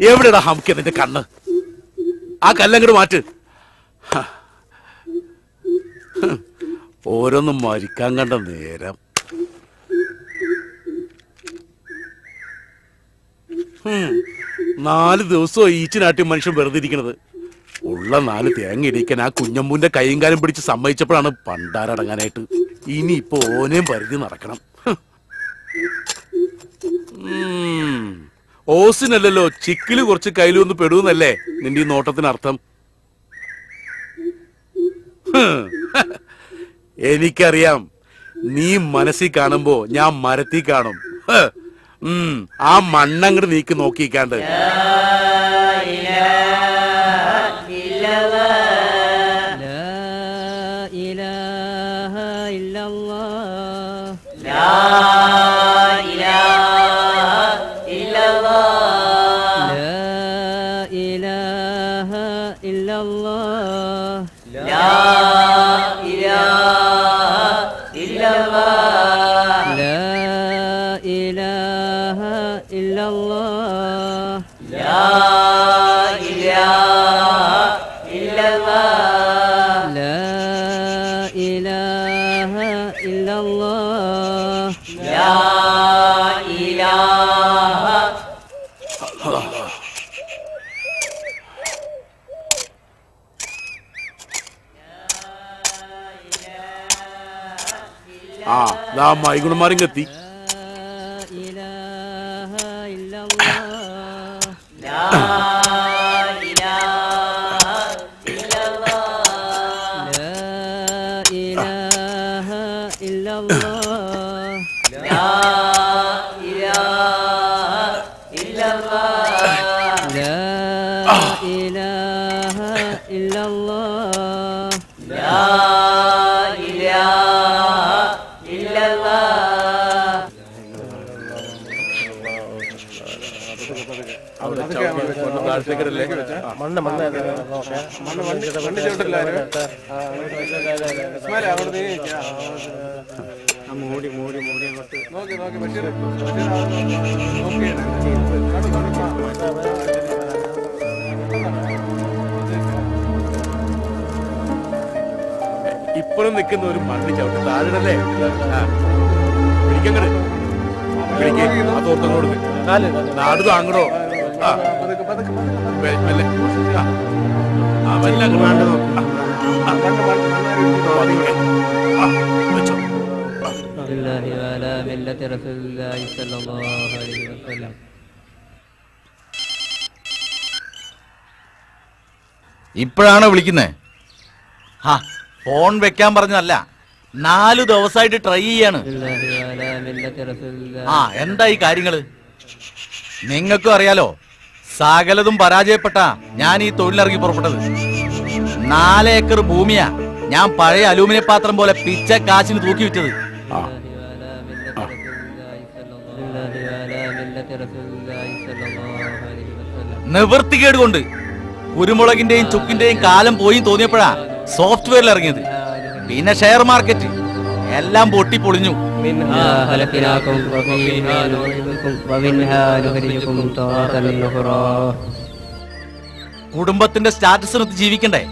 എവിടെടാ ഹംക്ക് നിന്റെ കണ്ണ്? ആ കല്ലങ്ങട് മാറ്റ്. ഓരോന്നും മരിക്കാൻ കണ്ട നേരം. നാല് ദിവസവും ഈച്ചിനാട്ടി മനുഷ്യൻ വെറുതെ ഇരിക്കണത്. ഉള്ള നാല് തേങ്ങ ഇടിക്കാൻ ആ കുഞ്ഞമ്പൂന്റെ കൈയും കാലം പിടിച്ച് സമ്മതിച്ചപ്പോഴാണ് പണ്ടാരടങ്ങാനായിട്ട്. ഇനി ഇപ്പൊ ഓനെയും പരിധി നടക്കണം. ഓസിനല്ലല്ലോ ചിക്കിൽ കുറച്ച് കയ്യിൽ ഒന്ന് പെടുന്നല്ലേ നിന്റെ ഈ നോട്ടത്തിനർത്ഥം? അർത്ഥം എനിക്കറിയാം. നീ മനസ്സിൽ കാണുമ്പോ ഞാൻ മരത്തിൽ കാണും. ആ മണ്ണങ്ങട് നീക്ക് നോക്കിക്കാണ്ട്. لا ദാ മൈഗുണന്മാരിങ്ങെത്തി لا മണ്ണ് മണ്ണ് മണ്ണ് വണ്ടി വണ്ടി മൂടി മൂടി മൂടി അങ്ങോട്ട് നോക്കി നോക്കി ബഷീർ ഇപ്പോഴും നിൽക്കുന്ന ഒരു മണ്ണ് ചവിട്ടി താഴെ പിടിക്കങ്ങട് പിടിക്കേ ആ തോർത്തങ്ങോട് നാട് താങ്ങടോ ആ ഇപ്പോഴാണോ വിളിക്കുന്നേ? ഹാ ഫോൺ വെക്കാൻ പറഞ്ഞതല്ല. നാലു ദിവസമായിട്ട് ട്രൈ ചെയ്യാണ്. ആ എന്താ ഈ കാര്യങ്ങൾ? നിങ്ങൾക്കും അറിയാലോ സകലതും പരാജയപ്പെട്ട ഞാൻ ഈ തൊഴിലിറങ്ങി പുറപ്പെട്ടത്. നാല് ഏക്കർ ഭൂമിയാ ഞാൻ പഴയ അലൂമിനിയ പാത്രം പോലെ പിച്ച കാശിന് തൂക്കി വിറ്റത്. നിവൃത്തികേട് കൊണ്ട് കുരുമുളകിന്റെയും ചുക്കിന്റെയും കാലം പോയി തോന്നിയപ്പോഴാ സോഫ്റ്റ്വെയറിൽ ഇറങ്ങിയത്. പിന്നെ ഷെയർ മാർക്കറ്റ് എല്ലാം പൊട്ടി പൊളിഞ്ഞു. കുടുംബത്തിന്റെ സ്റ്റാറ്റസിനൊത്ത് ജീവിക്കണ്ടേ?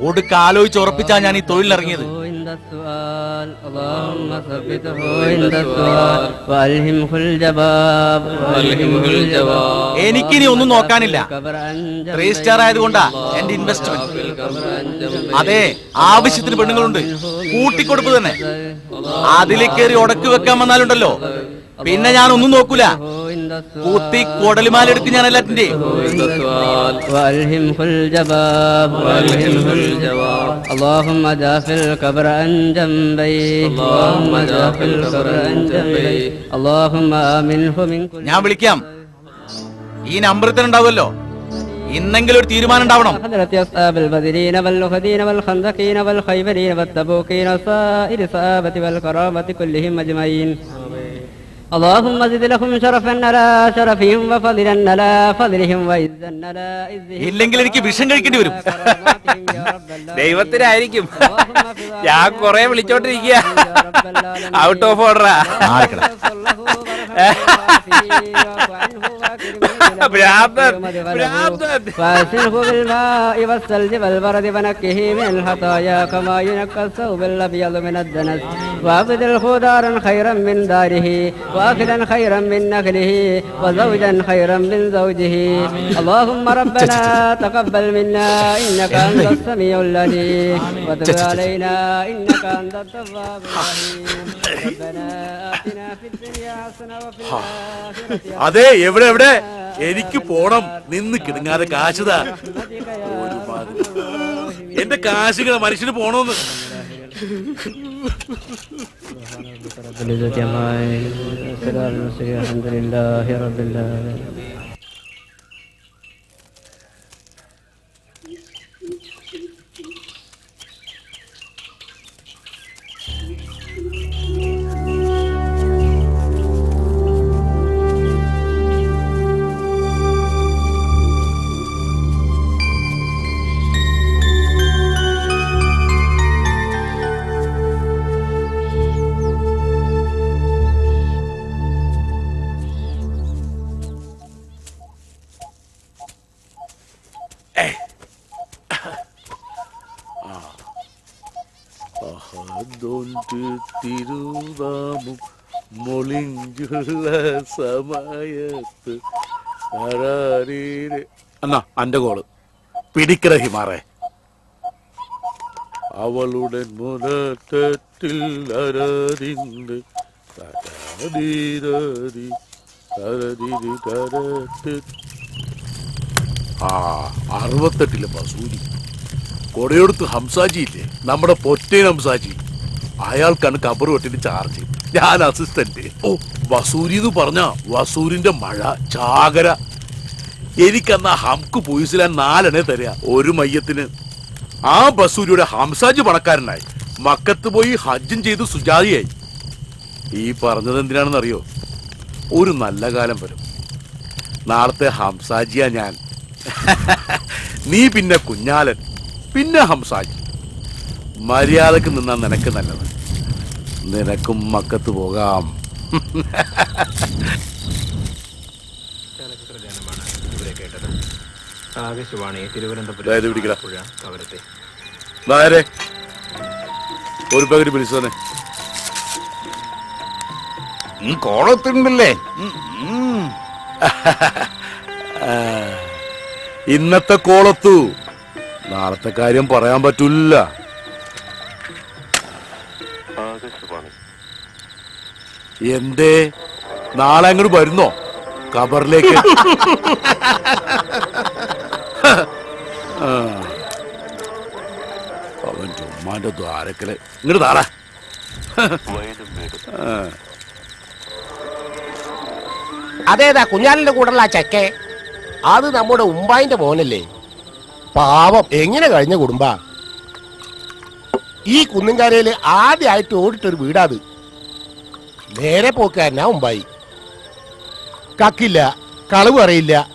ഒടുക്കാലോചിച്ച് ഉറപ്പിച്ചാ ഞാൻ ഈ തൊഴിലിറങ്ങിയത്. عند عند السؤال اللهم ثبته عند السؤال وألهمه الجواب وألهمه الجواب എനിക്കിനി ഒന്നും നോക്കാനില്ല ത്രീ സ്റ്റാർ ആയതുകൊണ്ടാ എന്റെ ഇൻവെസ്റ്റ്മെന്റ് അതെ ആവശ്യത്തിന് പെണ്ണുങ്ങളുണ്ട് കൂട്ടിക്കൊടുപ്പ് തന്നെ അതിൽ കയറി ഉടക്ക് വെക്കാൻ വന്നാലുണ്ടല്ലോ പിന്നെ ഞാൻ ഒന്നും നോക്കൂല കുത്തി കൊടലുമാലെടുത്ത് ഞാൻ എല്ലാറ്റിന്റെ وألهمه الجواب وألهمه الجواب اللهم جاف الكبر عن جنبيه اللهم جاف الكبر عن جنبيه اللهم آمنه من كل ഞാൻ വിളിക്കാം ഈ നമ്പറിൽ തന്നെ ഉണ്ടാവുമല്ലോ ഇന്നെങ്കിലും ഒരു തീരുമാനം ഉണ്ടാവണം اللهم زد لهم شرفا على شرفهم وفضلا على فضلهم وعزا على عزهم ഇല്ലെങ്കിൽ എനിക്ക് വിഷം കഴിക്കേണ്ടി വരും وكراماتهم يا رب العالمين. ദൈവത്തിനായിരിക്കും اللهم في ഞാൻ കൊറേ വിളിച്ചോണ്ടിരിക്കുക يا رب العالمين. Out of ഓർഡറാ بالعضد فاسله بالماء والثلج والبرد ونكه من الخطايا كما ينقى الثوب الأبيض من الدنس. وابدله دارا خيرا من داره واكلا خيرا من نخله وزوجا خيرا من زوجه. اللهم ربنا تقبل منا إنك أنت السميع الذي وتب علينا إنك أنت التواب الرحيم. ربنا آتنا في الدنيا حسنة അതെ എവിടെ എവിടെ എനിക്ക് പോണം നിന്ന് കിടുങ്ങാതെ കാശുതാ എന്റെ കാശുകൾ മനുഷ്യന് പോണോന്ന് رب العزة عما يصفون وسلام المرسلين الحمد لله رب العالمين അതൊണ്ട് തിരുനാമം മൊളിഞ്ചുള്ള സമയത്ത്. അന്നാ അന്റെ കോൾ. പിടിക്കറ ഹിമാറേ. അവളുടെ മുനത്തട്ടിൽ അരാതിണ്ട്. ആ അറുപത്തെട്ടിലെ ബസൂരി കൊടയെടുത്ത് ഹംസാജി ഇല്ലേ നമ്മുടെ പൊറ്റേൻ ഹംസാജി. അയാൾക്കാണ് കബർ വെട്ടിട്ട് ചാർജ് ഞാൻ അസിസ്റ്റന്റ് ഓ വസൂരി എന്ന് പറഞ്ഞ വസൂരിന്റെ മഴ ചാകര. എനിക്കന്ന് ഹംക്ക് പോയിസിലാൻ നാലെണ്ണേ തരിക ഒരു മയ്യത്തിന്. ആ ബസൂരിയുടെ ഹംസാജ് പണക്കാരനായി. മക്കത്ത് പോയി ഹജ്ജും ചെയ്ത് സുജാതിയായി. ഈ പറഞ്ഞത് എന്തിനാണെന്ന് അറിയോ ഒരു നല്ല കാലം വരും. നാളത്തെ ഹംസാജിയാ ഞാൻ. നീ പിന്നെ കുഞ്ഞാലൻ പിന്നെ ഹംസാജി. മര്യാദയ്ക്ക് നിന്നാ നിനക്ക് നല്ലത്. നിനക്കും മക്കത്ത് പോകാം. ആകാശവാണി നേരെ ഒരു പകര് പിടിച്ചോനെ കോളത്തുണ്ടല്ലേ ഇന്നത്തെ കോളത്തു. നാളത്തെ കാര്യം പറയാൻ പറ്റൂല എന്തേ? നാളെ അങ്ങോട്ട് വരുന്നോ? കബറിലേക്ക്. അവൻ ചുമ്മാന്റെ ദ്വാരക്കൽ. ഇങ്ങോട്ട് താറ. അതേതാ കുഞ്ഞാലിന്റെ കൂടെയുള്ള ആ ചക്കേ? അത് നമ്മുടെ ഉമ്പായിന്റെ മോനല്ലേ? പാവം. എങ്ങനെ കഴിഞ്ഞ കുടുംബ? ഈ കുന്നുംകാരയിൽ ആദ്യമായിട്ട് ഓടിട്ടൊരു വീടാത്. നേരെ പോക്കാരനാ ഉമ്പായി കക്കില്ല കളവ് അറിയില്ല.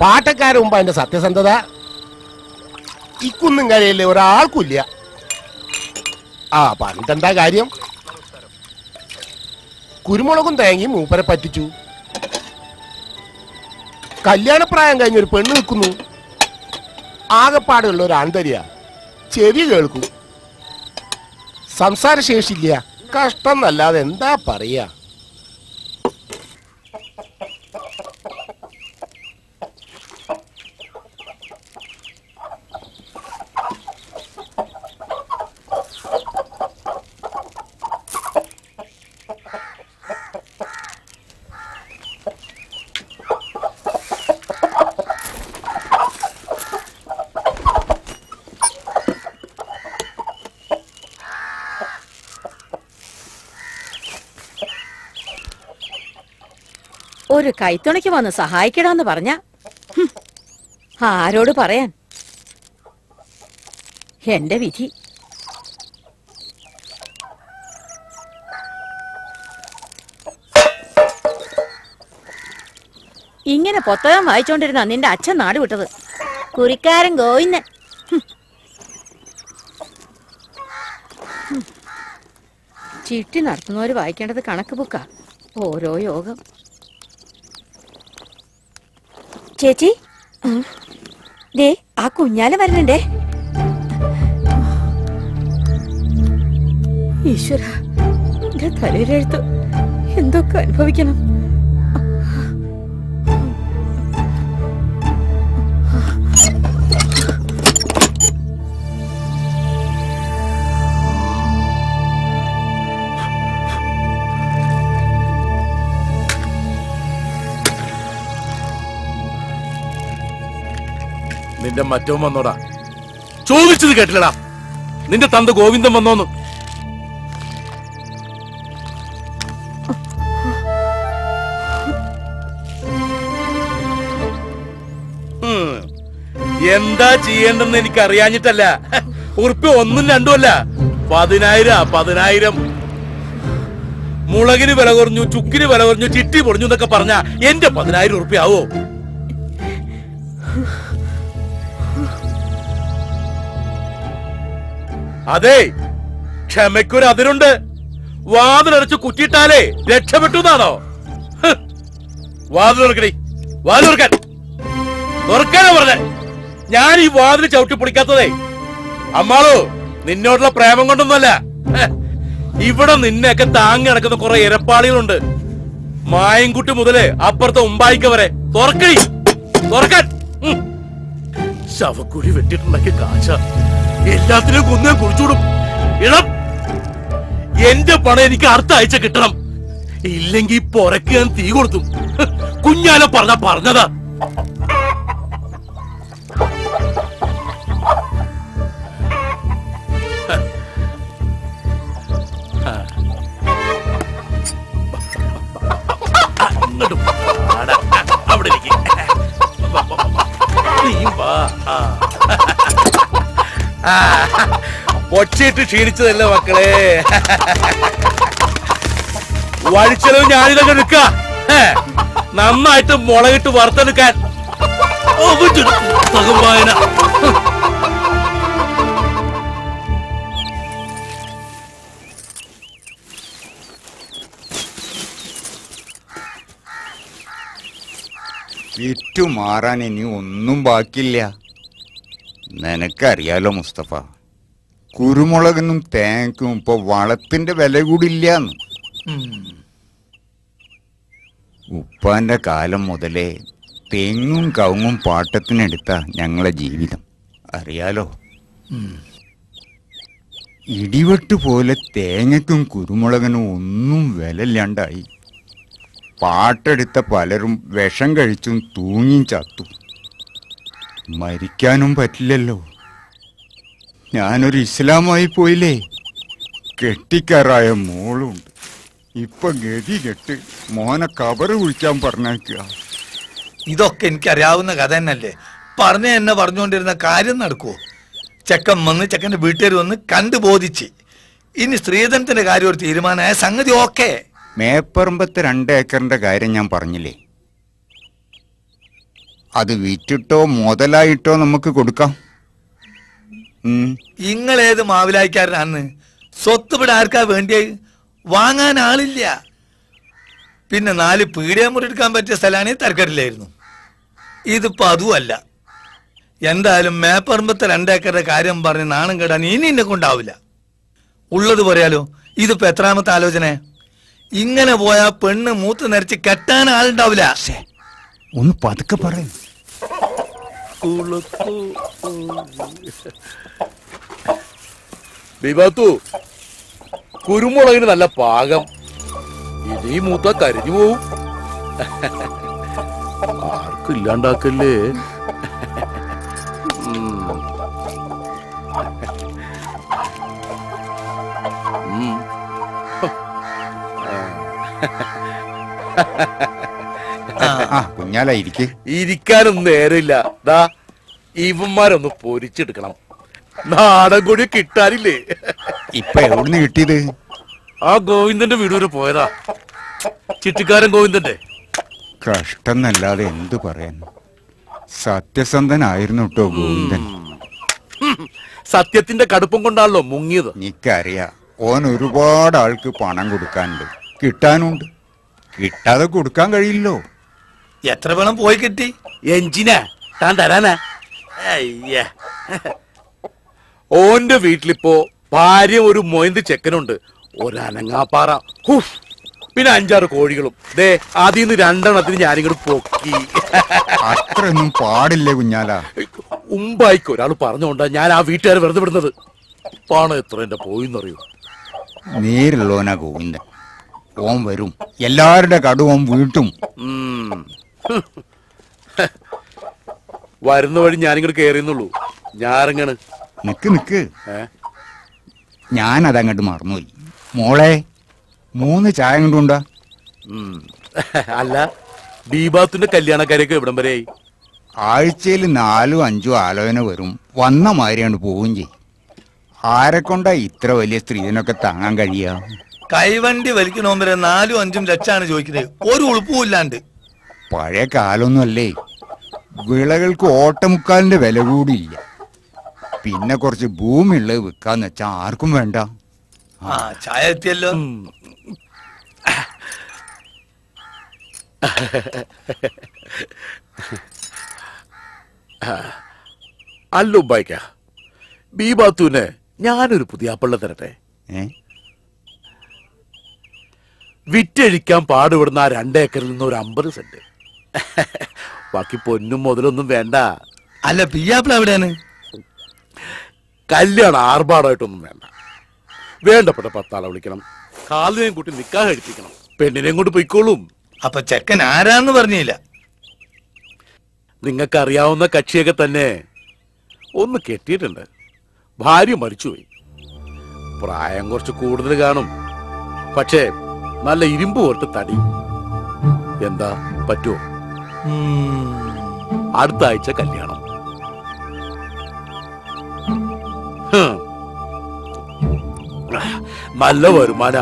പാട്ടക്കാരൻ അതിന്റെ സത്യസന്ധത. ഇക്കൊന്നും കുന്നുംകാരയിൽ ഒരാൾക്കുമില്ല. ആ പണ്ടെന്താ കാര്യം? കുരുമുളകും തേങ്ങയും മൂപ്പരെ പറ്റിച്ചു. കല്യാണപ്രായം കഴിഞ്ഞ ഒരു പെണ്ണ് നിൽക്കുന്നു. ആകെപ്പാടുള്ള ഒരു ആന്തരിയ ചെവി കേൾക്കും. സംസാരശേഷിയില്ല. കഷ്ടം എന്നല്ലാതെ എന്താ പറയാ? ഒരു കൈത്തുണയ്ക്ക് വന്ന് സഹായിക്കടാന്ന് പറഞ്ഞ? ആരോട് പറയാൻ? എന്റെ വിധി. ഇങ്ങനെ പുസ്തകം വായിച്ചോണ്ടിരുന്ന നിന്റെ അച്ഛൻ നാട് വിട്ടത്. കുറിക്കാരൻ ഗോവിന്ദൻ. ചിട്ടി നടത്തുന്നവര് വായിക്കേണ്ടത് കണക്ക് ബുക്കാ. ഓരോ യോഗം. ചേച്ചി? ദേ ആ കുഞ്ഞാല വരണുണ്ടേ ഈശ്വര എന്റെ തലയിലെഴുത്ത് എന്തൊക്കെ അനുഭവിക്കണം. നിന്റെ മറ്റവും വന്നോടാ. ചോദിച്ചത് കേട്ടില്ലടാ. നിന്റെ തന്ത ഗോവിന്ദൻ വന്നോന്ന്. എന്താ ചെയ്യേണ്ടെന്ന് എനിക്ക് അറിയാഞ്ഞിട്ടല്ല ഉറുപ്പ് ഒന്നും രണ്ടുമല്ല പതിനായിരം പതിനായിരം. മുളകിന് വില കുറഞ്ഞു ചുക്കിന് വില കുറഞ്ഞു ചിട്ടി പൊടിഞ്ഞു എന്നൊക്കെ പറഞ്ഞ എന്റെ പതിനായിരം ഉറുപ്പ്യ അതെ ക്ഷമയ്ക്കൊരു അതിരുണ്ട്. വാതിലടച്ച് കുറ്റിയിട്ടാലേ രക്ഷപ്പെട്ടു എന്നാണോ. വാതിൽ തുറക്കണേ തുറക്കാനാ പറഞ്ഞേ. ഞാൻ ഈ വാതിൽ ചവിട്ടി പൊളിക്കാത്തതേ. അമ്മാളോ നിന്നോടുള്ള പ്രേമം കൊണ്ടൊന്നുമല്ല. ഇവിടെ നിന്നെയൊക്കെ താങ്ങി നടക്കുന്ന കുറെ ഇരപ്പാളികളുണ്ട്. മായൻകുട്ടി മുതൽ അപ്പുറത്തെ ഉമ്പായിക്ക വരെ. തുറക്കണി തുറക്കാൻ. ശവക്കുഴി വെട്ടിട്ടുണ്ടാക്കിയ കാശ. എല്ലാത്തിനും കുന്നേ കുഴിച്ചൂടും ഇളം എന്റെ പണം എനിക്ക് അടുത്ത ആഴ്ച കിട്ടണം ഇല്ലെങ്കിൽ പൊറക്ക് ഞാൻ തീ കൊടുത്തു കുഞ്ഞാല പറഞ്ഞ പറഞ്ഞതാ. അവിടെ. നീ വാ. ആ. ഒച്ചയിട്ട് ക്ഷീണിച്ചതല്ലേ മക്കളെ? വഴിച്ചെലവ് ഞാനിതൊക്കെ എടുക്ക. നന്നായിട്ട് മുളകിട്ട് വറുത്തെടുക്കാൻ. വായന വിറ്റു മാറാൻ ഇനി ഒന്നും ബാക്കിയില്ല. നിനക്കറിയാലോ മുസ്തഫ. കുരുമുളകിനും തേങ്ങക്കും ഇപ്പൊ വളത്തിന്റെ വില കൂടില്ലാന്ന്. ഉപ്പാന്റെ കാലം മുതലേ തെങ്ങും കവുങ്ങും പാട്ടത്തിനെടുത്ത ഞങ്ങളെ ജീവിതം. അറിയാലോ? ഇടിവെട്ട് പോലെ തേങ്ങക്കും കുരുമുളകിനും ഒന്നും വിലയില്ലാണ്ടായി. പാട്ടെടുത്ത പലരും വിഷം കഴിച്ചും തൂങ്ങിയും ചത്തു. മരിക്കാനും പറ്റില്ലല്ലോ. ഞാനൊരു ഇസ്ലാമായി പോയില്ലേ? കെട്ടിക്കാറായ മോളുണ്ട്. ഇപ്പൊ ഗതി കെട്ട് മോനെ കബറ് കുഴിക്കാൻ പറഞ്ഞേക്കുക ഇതൊക്കെ എനിക്കറിയാവുന്ന കഥ തന്നെയല്ലേ? പറഞ്ഞ എന്നെ പറഞ്ഞുകൊണ്ടിരുന്ന കാര്യം നടക്കുവോ? ചെക്കൻ വന്ന് ചെക്കന്റെ വീട്ടുകാർ വന്ന് കണ്ടു ബോധിച്ച്. ഇനി സ്ത്രീധനത്തിന്റെ കാര്യം ഒരു തീരുമാനമായ സംഗതി ഓക്കെ. മേപ്പറമ്പത്ത് രണ്ട് ഏക്കറിന്റെ കാര്യം ഞാൻ പറഞ്ഞില്ലേ? അത് വിറ്റിട്ടോ മുതലായിട്ടോ നമുക്ക് കൊടുക്കാം. നിങ്ങൾ ഏത് മാവിലായിക്കാരനാന്ന്? സ്വത്ത് ഇവിടെ ആർക്കാ വേണ്ടിയത് വാങ്ങാൻ ആളില്ല. പിന്നെ നാല് പീടിയ മുറിയെടുക്കാൻ പറ്റിയ സ്ഥലമാണെങ്കിൽ തരക്കരില്ലായിരുന്നു ഇതിപ്പോ അതുമല്ല എന്തായാലും മേപ്പറമ്പത്തെ രണ്ടേക്കറുടെ കാര്യം പറഞ്ഞ് നാണം കേടാൻ ഇനി എന്നെ കൊണ്ടാവില്ല. ഉള്ളത് പറയാലോ ഇതിപ്പോ എത്രാമത്തെ ആലോചന? ഇങ്ങനെ പോയാ പെണ്ണ് മൂത്ത് നിരച്ച് കെട്ടാൻ ആളുണ്ടാവില്ല. ഒന്ന് പതുക്കെ പറയും. ബിബാത്തു കുരുമുളകിന് നല്ല പാകം. ഇനി മൂത്ത കരിഞ്ഞു പോവും. ആർക്കും ഇല്ലാണ്ടാക്കല്ലേ? ha ha ഉം. ആ കുഞ്ഞാല ഇരിക്ക് ഇരിക്കാനൊന്നും നേരമില്ല. ദാ ഇവന്മാരൊന്ന് പൊരിച്ചെടുക്കണം. നാടൻ കൊടി കിട്ടാനില്ലേ? ഇപ്പൊ എവിടുന്ന് കിട്ടിയത്? ആ ഗോവിന്ദന്റെ വീട് വരെ പോയതാ. ചിട്ടിക്കാരൻ ഗോവിന്ദന്റെ. കഷ്ടം എന്നല്ലാതെ എന്ത് പറയാൻ? സത്യസന്ധനായിരുന്നു കേട്ടോ ഗോവിന്ദൻ. സത്യത്തിന്റെ കടുപ്പം കൊണ്ടാണല്ലോ മുങ്ങിയത്. എനിക്കറിയാ. ഓൻ ഒരുപാട് ആൾക്ക് പണം കൊടുക്കാനുണ്ട്. കിട്ടാനുണ്ട്. കിട്ടാതെ കൊടുക്കാൻ കഴിയില്ലോ. എത്ര വേണം പോയി കിട്ടി? എഞ്ചിനാ. താൻ തരാനാ. അയ്യ. ഓന്റെ വീട്ടിലിപ്പോ ഭാര്യ ഒരു മൊയന്ത് ചെക്കനുണ്ട്. ഒരനങ്ങാപ്പാറ. ഹുഫ്. പിന്നെ അഞ്ചാറ് കോഴികളും. ദേ അതിന്ന് രണ്ടെണ്ണത്തിന് ഞാനിങ്ങോട്ട് പൊക്കി. അത്രയൊന്നും പാടില്ലേ കുഞ്ഞാല? ഉമ്പായിക്ക് ഒരാൾ പറഞ്ഞുകൊണ്ടാ ഞാൻ ആ വീട്ടുകാരെ വെറുതെ വിടുന്നത്. പണം എത്ര എന്റെ പോയിന്നറിയോ? നേരുള്ളോനാ ഗോവിന്ദൻ. ഓം വരും. എല്ലാവരുടെ കടുവും വീട്ടും. വരുന്ന വഴി ഞാനിങ്ങോട്ട് കേറിയെന്നുള്ളൂ. ഞാറിങ്ങണ് നിക്ക് നിക്ക്. ഞാൻ അതങ്ങോട്ട് മറന്നുപോയി. മോളെ മൂന്ന് ചായ കൊണ്ടുണ്ടാ. അല്ല ദീപാത്തിന്റെ കല്യാണക്കാരൊക്കെ ഇവിടം വരെയായി ആഴ്ചയിൽ നാലും അഞ്ചും ആലോചന വരും. വന്ന മാതിരിയാണ് പോവുകയും ചെയ്യും. ആരെ കൊണ്ടാ ഇത്ര വലിയ സ്ത്രീനൊക്കെ താങ്ങാൻ കഴിയാ കൈവണ്ടി വലിക്കണോമ്പരെ നാലും അഞ്ചും ലക്ഷാണ് ചോദിക്കുന്നത്. ഒരു ഉളുപ്പും ഇല്ലാണ്ട്. പഴയ കാലൊന്നുമല്ലേ? വിളകൾക്ക് ഓട്ടമുക്കാലിന്റെ വില കൂടിയില്ല. പിന്നെ കുറച്ച് ഭൂമി ഉള്ളത് വിൽക്കാന്ന് വെച്ചാ ആർക്കും വേണ്ട. ആ ചായ എത്തിയല്ലോ. അല്ല ഉമ്പായിക്ക ബീബാത്തുവിന് ഞാനൊരു പുതിയ അപ്പള്ള തരട്ടെ? ഏ? വിറ്റഴിക്കാൻ പാടുപെടുന്ന ആ രണ്ടേക്കറിൽ നിന്ന് ഒരു അമ്പത് സെന്റ്. ബാക്കി പൊന്നും മുതലൊന്നും വേണ്ട. അല്ല പിയാപ്പിള എവിടെയാണ്? കല്യാണം ആർഭാടായിട്ടൊന്നും വേണ്ട. വേണ്ടപ്പെട്ട പത്താളെ വിളിക്കണം. കാലിനെയും കൂട്ടി നിക്കാഹ് കഴിപ്പിക്കണം. പെണ്ണിനെയും കൊണ്ട് പൊയ്ക്കോളും. അപ്പൊ ചെക്കൻ ആരാന്ന് പറഞ്ഞില്ല. നിങ്ങൾക്കറിയാവുന്ന കക്ഷിയൊക്കെ തന്നെ ഒന്ന് കെട്ടിയിട്ടുണ്ട്. ഭാര്യ മരിച്ചുപോയി. പ്രായം കുറച്ച് കൂടുതൽ കാണും. പക്ഷേ നല്ല ഇരുമ്പ് പോലത്തെ തടി. എന്താ പറ്റുമോ അടുത്ത ആഴ്ച കല്യാണം. നല്ല വരുമാന.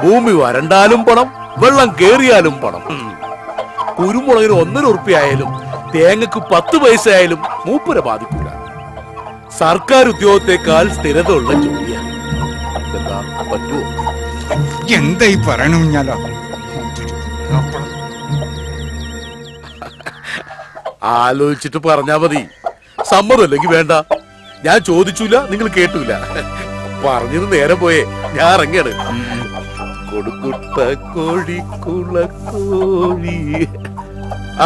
ഭൂമി വരണ്ടാലും പണം വെള്ളം കേറിയാലും പണം. കുരുമുളകിന് ഒന്നര ഉറുപ്പിയായാലും തേങ്ങക്ക് പത്ത് പൈസ ആയാലും മൂപ്പരെ ബാധിക്കില്ല സർക്കാർ ഉദ്യോഗത്തെക്കാൾ സ്ഥിരത ഉള്ള ജോലിയാണ് എന്താ പറ്റുമോ എന്തായി പറയണു ആലോചിച്ചിട്ട് പറഞ്ഞാ മതി. സമ്മതമല്ലെങ്കിൽ വേണ്ട. ഞാൻ ചോദിച്ചില്ല നിങ്ങൾ കേട്ടില്ല പറഞ്ഞത് നേരെ പോയേ. ഞാൻ ഇറങ്ങിയാണ്. കൊടുക്കുട്ട കോഴി കുളക്കോഴി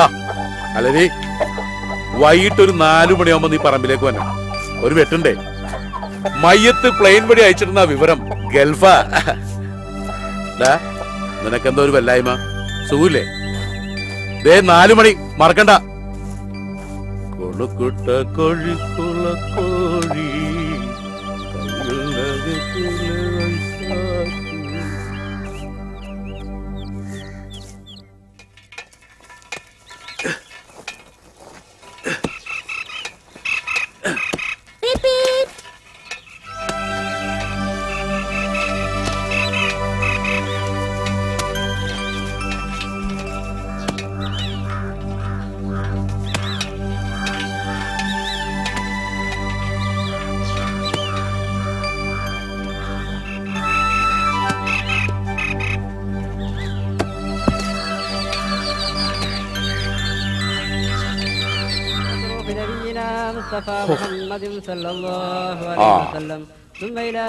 ആ അല്ലേ വൈകിട്ട് ഒരു നാലു മണിയാവുമ്പോ നീ പറമ്പിലേക്ക് വന്നെ ഒരു വെട്ടുണ്ടേ. മയ്യത്ത് പ്ലെയിൻ വഴി അയച്ചിരുന്ന വിവരം ഗൾഫാ. നിനക്കെന്തോ ഒരു വല്ലായ്മ. സുഖല്ലേ ദേ നാലു മണി. മറക്കണ്ട. முழுக்குட்ட கொழி குல கோழி.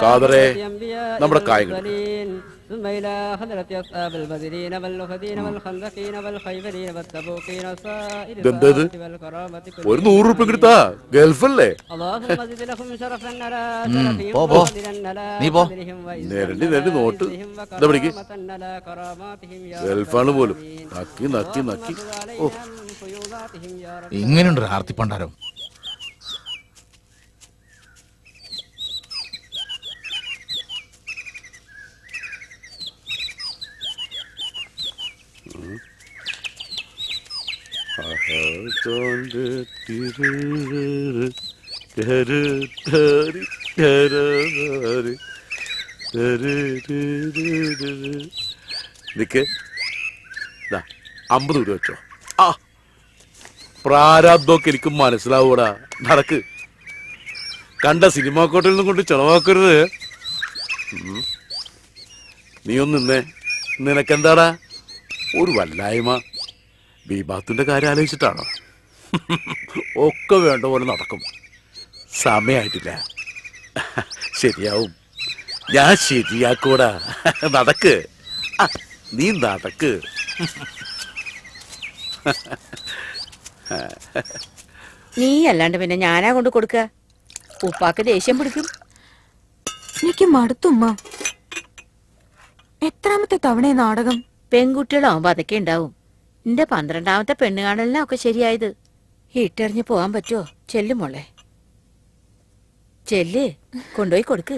കാതറേ حضرة أنبياء നമ്മുടെ കായകൾ المرسلين ثم إلى حضرة أصحاب البدرين والوفدين والخندقين والخيبرين والتبوقين وسائر ഇതെന്തത് الفضائل والكرامة كلهم ഒരു നൂറ് റുപ്യ കിട്ടാ ഗൾഫല്ലേ اللهم زد لهم شرفا على شرفهم പോ, പോ. وقدرا على നീ പോ. قدرهم وعزا നേരണ്ടി على നേരണ്ടി നോട്ട്. عزهم ഇതാ പിടിക്ക്. وكرامة على كراماتهم يا ഗൾഫാണ് رب പോലും العالمين. നക്കി നക്കി നക്കി اللهم ഓ صل عليهم فيوضاتهم يا رب ഇങ്ങനെയുണ്ട് ആർത്തിപ്പണ്ടാരം അമ്പത് രൂപ വെച്ചോ. ആ പ്രാരാബ്ദമൊക്കെ എനിക്ക് മനസ്സിലാവൂടാ. നടക്ക്. കണ്ട സിനിമാ കോട്ടയിൽ നിന്നും കൊണ്ട് ചെലവാക്കരുത്. നീ ഒന്ന് നിന്നേ. നിനക്കെന്താടാ? ഒരു വല്ലായ്മ. ബീബാത്തിന്റെ കാര്യം ആലോചിച്ചിട്ടാണോ? ഒക്കെ വേണ്ട പോലെ നടക്കും. സമയായിട്ടില്ല. ശരിയാവും. ഞാൻ ശരിയാക്കൂടാ. നടക്ക്. ആ, നീ നടക്ക്. നീ അല്ലാണ്ട് പിന്നെ ഞാനാ കൊണ്ട് കൊടുക്ക ഉപ്പാക്ക് ദേഷ്യം പിടിക്കും. എനിക്ക് മടുത്തുമ്മ എത്രാമത്തെ തവണ നാടകം? പെൺകുട്ടികളാവുമ്പോ അതൊക്കെ ഉണ്ടാവും. നിന്റെ പന്ത്രണ്ടാമത്തെ പെണ്ണ് കാണലിനൊക്കെ ശരിയായത്. ഇട്ടെറിഞ്ഞ് പോവാൻ പറ്റുമോ ചെല്ലു മോളെ. ചെല്ല് കൊണ്ടുപോയി കൊടുക്ക്.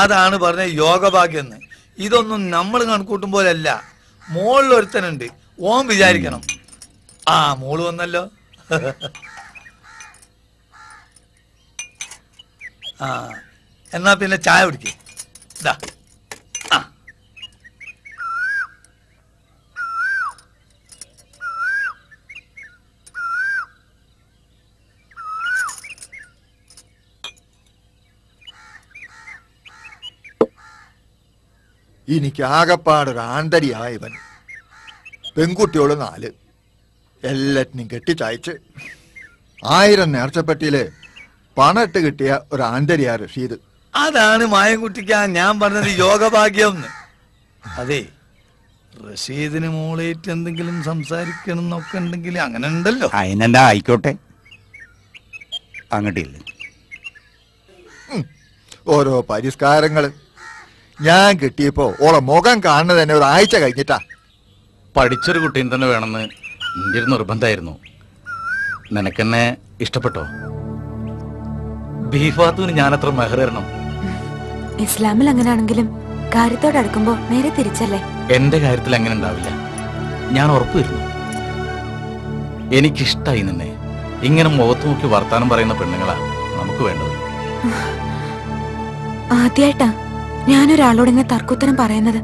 അതാണ് പറഞ്ഞ യോഗഭാഗ്യം എന്ന് ഇതൊന്നും നമ്മൾ കണക്കൂട്ടും പോലല്ല. മോളിൽ ഒരുത്തനുണ്ട് ഓം വിചാരിക്കണം. ആ മോൾ വന്നല്ലോ. ആ എന്നാ പിന്നെ ചായ കുടിക്കേ. ഇതാ ആ എനിക്ക് ആകപ്പാടൊരു ആന്തരിയായ ഇവൻ പെൺകുട്ടിയോട് നാല്. എല്ലാറ്റിനും കെട്ടിച്ചയച്ച്. ആയിരം നേർച്ചപ്പെട്ടിയിൽ പണിട്ട് കിട്ടിയ ഒരു ആന്തരിയാ റഷീദ്. അതാണ് മായൻകുട്ടിക്ക് ഞാൻ പറഞ്ഞത് യോഗഭാഗ്യം അതെ റഷീദിന് മോളേറ്റ് എന്തെങ്കിലും സംസാരിക്കണം എന്നൊക്കെ ഉണ്ടെങ്കിൽ അങ്ങനെ ഉണ്ടല്ലോ അതിനെന്താ ആയിക്കോട്ടെ. അങ്ങോട്ടില്ല. ഓരോ പരിഷ്കാരങ്ങൾ. ഞാൻ കിട്ടിയപ്പോ ഓളെ മുഖം കാണുന്നത് തന്നെ ഒരു ആഴ്ച കഴിഞ്ഞിട്ടാ. പഠിച്ചൊരു കുട്ടീനെ തന്നെ വേണമെന്ന് എന്റെ ഒരു നിർബന്ധമായിരുന്നു. നിനക്കെന്നെ ഇഷ്ടപ്പെട്ടോ? ബീഫാത്തുവിന് ഞാനത്ര മെഹർ തരണം. ഇസ്ലാമിൽ അങ്ങനെയാണെങ്കിലും കാര്യത്തോട് അടുക്കുമ്പോ നേരെ തിരിച്ചല്ലേ? എന്റെ കാര്യത്തിൽ അങ്ങനെ ഉണ്ടാവില്ല. ഞാൻ ഉറപ്പുവരുന്നു. എനിക്കിഷ്ടായി നിന്നെ. ഇങ്ങനെ മുഖത്ത് നോക്കി വർത്താനം പറയുന്ന പെണ്ണുങ്ങളാ നമുക്ക് വേണ്ടത്. ആദ്യായിട്ടാ ഞാനൊരാളോട് ഇങ്ങനെ തർക്കുത്തരം പറയുന്നത്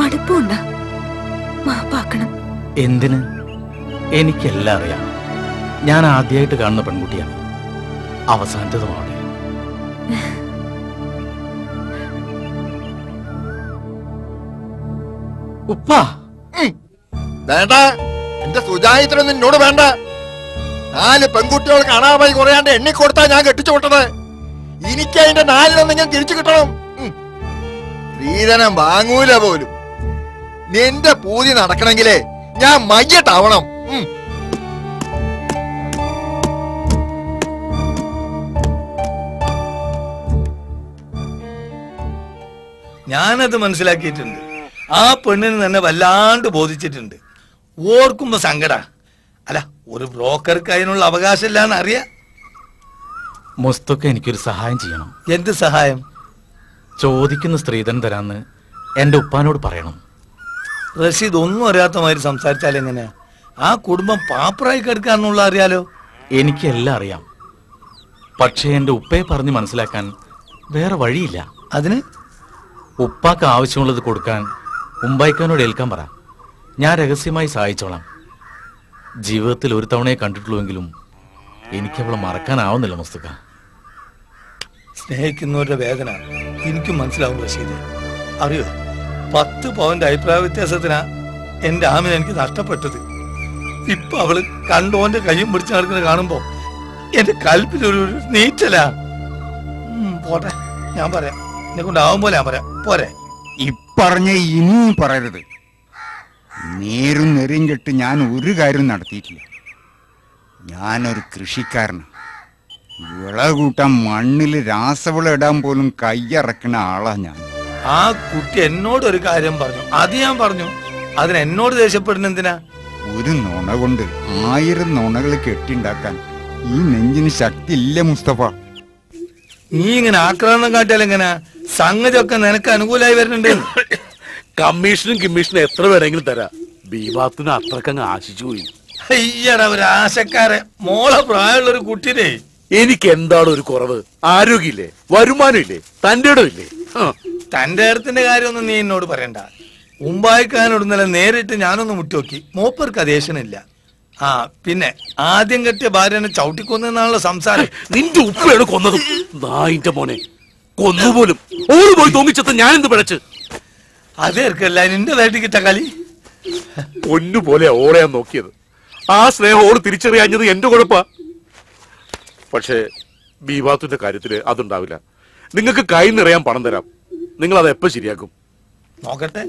മടുപ്പുണ്ടാ. മാപ്പാക്കണം. എന്തിന്? എനിക്കെല്ലാം അറിയാം. ഞാൻ ആദ്യമായിട്ട് കാണുന്ന പെൺകുട്ടിയാണ്. അവസാനത്തതുമാണ്. ഉപ്പ! വേണ്ട. എന്റെ സുജായിത്രം നിന്നോട് വേണ്ട. നാല് പെൺകുട്ടികൾ കാണാമായി കുറയാണ്ട് എണ്ണി കൊടുത്താ ഞാൻ കെട്ടിച്ചു വിട്ടത് എനിക്ക് അതിന്റെ നാലിലൊന്നും ഞാൻ തിരിച്ചു കിട്ടണം. സ്ത്രീധനം വാങ്ങൂല പോലും. നിന്റെ പൂതി നടക്കണമെങ്കിലേ ഞാൻ മയ്യട്ടാവണം. ഞാനത് മനസ്സിലാക്കിയിട്ടുണ്ട്. ആ പെണ്ണിന് തന്നെ വല്ലാണ്ട് ബോധിച്ചിട്ടുണ്ട്. ഓർക്കുമ്പോ സങ്കട. അല്ല ഒരു ബ്രോക്കർക്ക് അതിനുള്ള അവകാശം എന്ന് അറിയാം മുസ്തൊക്കെ എനിക്കൊരു സഹായം ചെയ്യണം. എന്ത് സഹായം? ചോദിക്കുന്ന സ്ത്രീധനം തരാന്ന് എന്റെ ഉപ്പാനോട് പറയണം. റഷീദ് ഒന്നും അറിയാത്ത മാതിരി സംസാരിച്ചാൽ എങ്ങനെയാ? ആ കുടുംബം പാപ്പറായി കിടക്കാന്നുള്ള അറിയാലോ? എനിക്കെല്ലാം അറിയാം. പക്ഷേ എന്റെ ഉപ്പയെ പറഞ്ഞ് മനസ്സിലാക്കാൻ വേറെ വഴിയില്ല. അതിന്? ഉപ്പാക്ക് ആവശ്യമുള്ളത് കൊടുക്കാൻ ഉമ്പായിക്കാനോട് ഏൽക്കാൻ പറ. ഞാൻ രഹസ്യമായി സഹായിച്ചോളാം. ജീവിതത്തിൽ ഒരു തവണയെ കണ്ടിട്ടുള്ളൂവെങ്കിലും എനിക്കവളെ മറക്കാനാവുന്നില്ല മുസ്തുക്ക സ്നേഹിക്കുന്നവരുടെ വേദന എനിക്കും മനസ്സിലാവും റഷീദ്. അറിയോ? പത്ത് പവന്റെ അഭിപ്രായ വ്യത്യാസത്തിനാ എന്റെ ആമിനെ എനിക്ക് നഷ്ടപ്പെട്ടത്. ഇപ്പൊ അവൾ കണ്ടോന്റെ കയ്യും പിടിച്ച് നടക്കുന്നത് കാണുമ്പോ എന്റെ കൽപ്പിലൊരു നീറ്റലാ പോട്ടെ ഞാൻ പറയാം. എന്നെ കൊണ്ടാവും പോലെ ഞാൻ പറയാം. പോരെ. ഇപ്പറഞ്ഞ ഇനിയും പറയരുത്. നേരും നെറിയും കെട്ട് ഞാൻ ഒരു കാര്യം നടത്തിയിട്ടില്ല. ഞാനൊരു കൃഷിക്കാരനാണ് വിള കൂട്ടാൻ മണ്ണിൽ രാസവിള ഇടാൻ പോലും കൈയറക്കുന്ന ആളാ ഞാൻ. ആ കുട്ടി എന്നോട് ഒരു കാര്യം പറഞ്ഞു. അത് ഞാൻ പറഞ്ഞു. അതിന് എന്നോട് ദേഷ്യപ്പെടുന്ന എന്തിനാ? ഒരു നുണ കൊണ്ട് ആയിരം നുണകൾ കെട്ടിണ്ടാക്കാൻ ഈ നെഞ്ചിന് ശക്തി ഇല്ല മുസ്തഫ. നീ ഇങ്ങനെ ആക്രമണം കാട്ടിയാൽ എങ്ങനെ? സംഗതിയൊക്കെ നിനക്ക് അനുകൂലമായി വരുന്നുണ്ട്. കമ്മീഷനും കമ്മീഷനും എത്ര വേണമെങ്കിലും തരാ. ബീവാത്തിന് അത്രക്കങ്ങ് ആശിച്ചു പോയി. അയ്യടാ ഒരു ആശക്കാരെ മോളെ പ്രായമുള്ള ഒരു കുട്ടിനെ. എനിക്ക് എന്താണ് ഒരു കുറവ്? ആരോഗ്യമില്ലേ? വരുമാനം ഇല്ലേ തന്റെ ഇടമില്ലേ തന്റെ അടുത്തിന്റെ കാര്യമൊന്നും നീ എന്നോട് പറയണ്ട. ഉമ്പായിക്കാനോട് ഇന്നലെ നേരിട്ട് ഞാനൊന്ന് മുട്ടിനോക്കി. മോപ്പർക്ക് അതേഷനില്ല ആ പിന്നെ ആദ്യം കെട്ടിയ ഭാര്യനെ ചവിട്ടിക്കൊന്നാണല്ലോ സംസാരം. നിന്റെ ഉപ്പയാണ് കൊന്നത്. നായിന്റെ മോനെ. കൊന്നുപോലും. ഓട് പോയി തോന്നിച്ചത് ഞാൻ എന്ത് പിഴച്ച് അതേർക്കല്ല നിന്റെ വേണ്ടി കിട്ട കളി. പൊന്നുപോലെ ഓളെ നോക്കിയത്. ആ സ്നേഹം ഓട് തിരിച്ചറിയാഞ്ഞത് എന്റെ കുഴപ്പാ. പക്ഷേ ബീവാത്തുവിന്റെ കാര്യത്തിൽ അതുണ്ടാവില്ല. നിങ്ങൾക്ക് കൈ നിറയാൻ പണം തരാം. നിങ്ങൾ അത് എപ്പോ ശരിയാക്കും? നോക്കട്ടെ.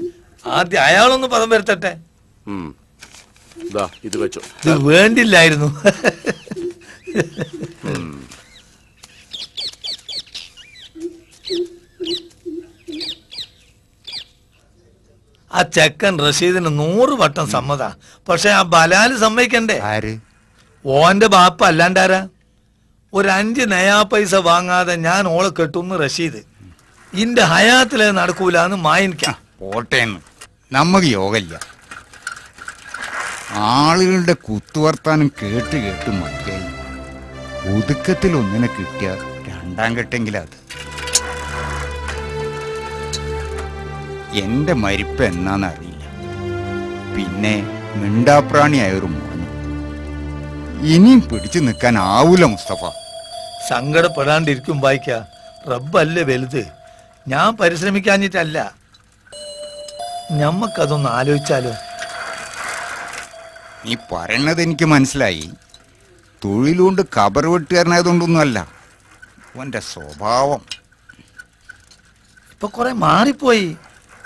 ആദ്യം അയാളൊന്ന് പദം വരുത്തട്ടെ. ദാ ഇത് വെച്ചോ. ഇത് വേണ്ടില്ലായിരുന്നു. ആ ചെക്കൻ റഷീദിന് നൂറ് വട്ടം സമ്മത. പക്ഷെ ആ ബലാൽ സമ്മതിക്കണ്ടേ? ആര്? ഓന്റെ ബാപ്പ അല്ലാണ്ടാരാ? ഒരു അഞ്ച് നയാ പൈസ വാങ്ങാതെ ഞാൻ ഓളെ കെട്ടുന്നു റഷീദ്. ഇന്റെ ഹയാത്തിലെ നടക്കൂലെന്ന് മായനിക്കാം പോട്ടേന്ന് നമുക്ക് യോഗമില്ല ആളുകളുടെ കുത്തുവർത്താനം കേട്ട് കേട്ട് മതിയായി. ഒതുക്കത്തിൽ ഒന്നിനെ കിട്ടിയ രണ്ടാം കെട്ടെങ്കിലത് എന്റെ മരിപ്പ് എന്നാന്നറിയില്ല പിന്നെ മിണ്ടാപ്രാണിയായ ഒരു മോന് ഇനിയും പിടിച്ചു നിൽക്കാൻ ആവൂല മുസ്തഫ. സങ്കടപ്പെടാണ്ടിരിക്കും വായിക്ക റബ്ബല്ലേ വലുത്. ഞാൻ പരിശ്രമിക്കാഞ്ഞിട്ടല്ല. ഞമ്മക്കതൊന്ന് ആലോചിച്ചാലോ? നീ പറയണത് എനിക്ക് മനസ്സിലായി. തൊഴിലുകൊണ്ട് കബർ വെട്ടുകാരനായതുകൊണ്ടൊന്നുമല്ല. അവന്റെ സ്വഭാവം. ഇപ്പൊ കുറെ മാറിപ്പോയി.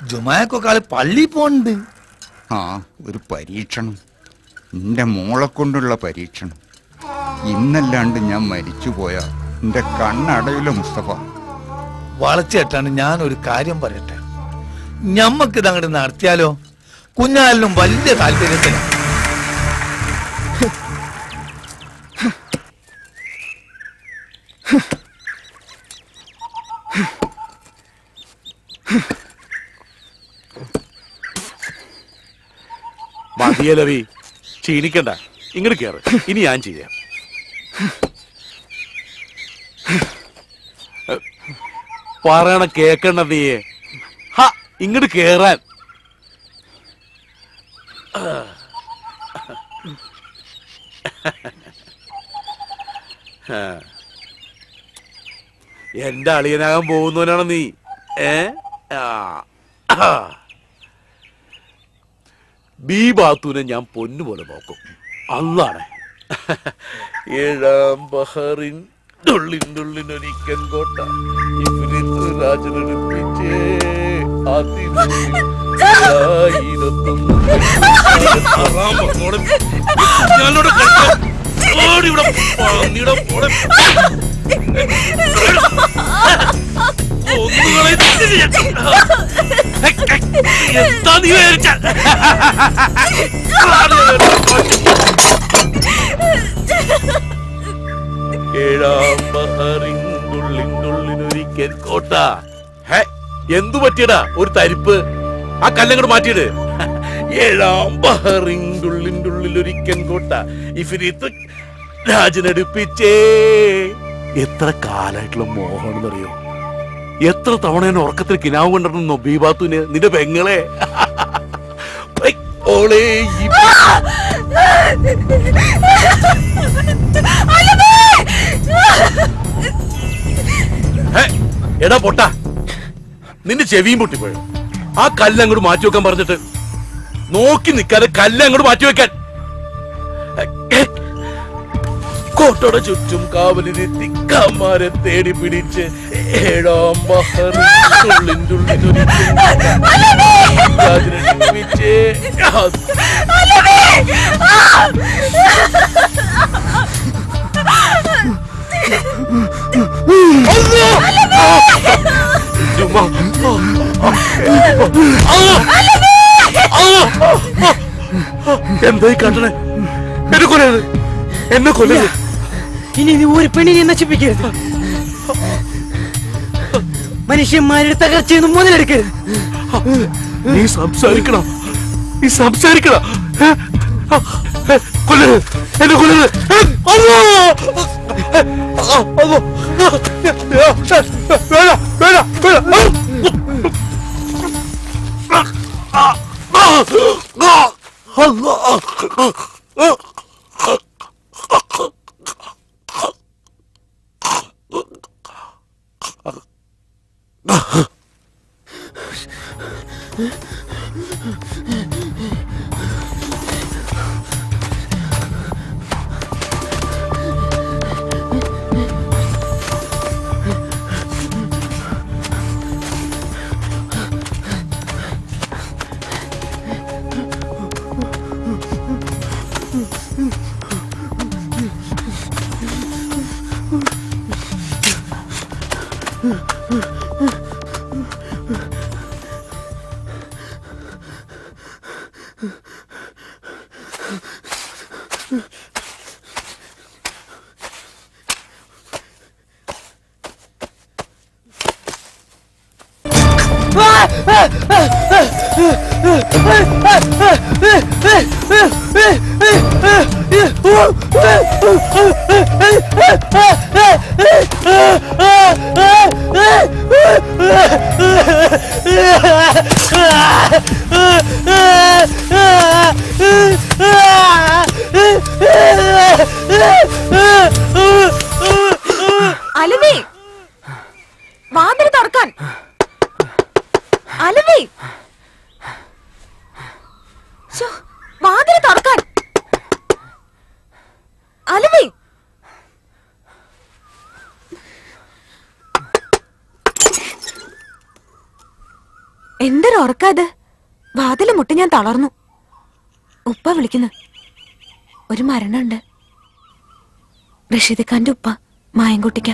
ജുമാക്കൊക്കെ ആൾ പള്ളി പോണ്ട് ആ ഒരു പരീക്ഷണം. നിന്റെ മോളെ കൊണ്ടുള്ള പരീക്ഷണം. ഇന്നല്ലാണ്ട് ഞാൻ മരിച്ചു പോയ എന്റെ കണ്ണടയില്ല മുസ്തഫ. വളച്ചേട്ടാണ് ഞാൻ ഒരു കാര്യം പറയട്ടെ? ഞമ്മക്ക് ഇത് അങ്ങോട്ട് നടത്തിയാലോ? കുഞ്ഞാലിനും വലിയ താല്പര്യത്തിന്. മതിയലവി ക്ഷീണിക്കണ്ട. ഇങ്ങോട്ട് കേറ്. ഇനി ഞാൻ ചെയ്യാം. പറയണ കേക്കണ്ട നീയെ ഹ ഇങ്ങോട്ട് കേറാൻ. എന്റെ അളിയനാകാൻ പോകുന്നവനാണ് നീ. ഏ? ആ. ബി ബാത്തുവിനെ ഞാൻ പൊന്നുപോലെ നോക്കും. അന്നാണ് ഏഴാം ബഹറിൻ തുള്ളിൻ തുള്ളിനൊരിക്കൻ കോട്ട. ആറാം ബഹറോടെ ഞാനോട്. ഓടി ഇവിടെ പന്നിയുടെ കോട്ട. ഹേ എന്തു പറ്റിയടാ? ഒരു തരിപ്പ്. ആ കല്ലങ്ങോട് മാറ്റിയിട്. ഏഴാം ബഹറിൻതുള്ളിനുള്ളിലൊരിക്കൻ കോട്ട. ഇഫിരിത്ത് രാജനടുപ്പിച്ചേ എത്ര കാലായിട്ടുള്ള മോഹമാണെന്നറിയോ? എത്ര തവണ ഞാൻ ഉറക്കത്തിൽ കിനാവ് കണ്ടിരുന്നോ ബീബാത്തുവിന്? നിന്റെ പെങ്ങളെ. ഓളെ എടാ പൊട്ട. നിന്റെ ചെവിയും പൊട്ടിപ്പോയോ? ആ കല്ല് അങ്ങോട്ട് മാറ്റി വെക്കാൻ പറഞ്ഞിട്ട് നോക്കി നിൽക്കാതെ കല്ല് അങ്ങോട്ട് മാറ്റി വെക്കാൻ കോട്ടയുടെ ചുറ്റും കാവലിരുത്തി തിക്കാമാരെ തേടി പിടിച്ച് ഏഴാം എന്തായി കണ്ടണേ എന്നെ കൊല്ലരുത് എന്നെ കൊല്ലരുത് ഇനി നീ ഒരു പെണ്ണിനെ നശിപ്പിക്കരുത് മനുഷ്യന്മാരുടെ തകർച്ചയൊന്നും മുതലെടുക്കരുത് നീ സംസാരിക്കണം നീ സംസാരിക്കണം ഏ? ആ, ഏ, കൊല്ലരുത് എന്നെ കൊല്ലരുത് ഏ, Ah! അലവി വാതിൽ തുറക്കാൻ. അലവി. എന്തൊരു ഉറക്കാത് വാതിൽ മുട്ടി ഞാൻ തളർന്നു. ഉപ്പ വിളിക്കുന്നു. ഒരു മരണമുണ്ട്. റഷീദ് ഖാന്റെ ഉപ്പ മായൻകുട്ടിക്ക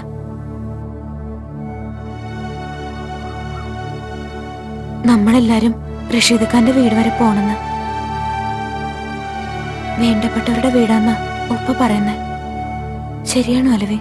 നമ്മളെല്ലാരും റഷീദ് ഖാന്റെ വീട് വരെ പോണെന്ന്. വേണ്ടപ്പെട്ടവരുടെ വീടാന്ന ഉപ്പ പറയുന്നത് ശരിയാണോ അലവി?